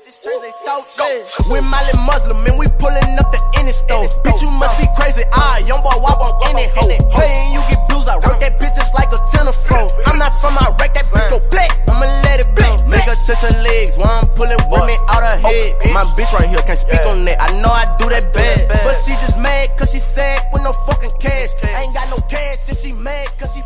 Bitches change they Miley Muslim, and we pulling up the any store. Bitch, you must be crazy. I, young boy, wop on any hoe. Playing, you get blues, I work that bitch just like a tennis I'm not from Iraq, that bitch go black. I'ma let it blow. Make her touch her legs while I'm pulling women out her head. My bitch right here can't speak on that. I know I do that bad. But she just mad cause she sad with no fucking cash. I ain't got no cash and she mad cause she